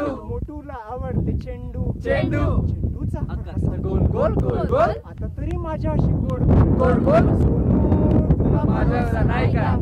मोटू मोटूला आवडते चेंडू. चेंडू. चेंडूचा आकाश गोल गोल गोल गोल आता तरी माझ्या अशी गोड गोड. गोल सोनू तुला माझ्या नाही का?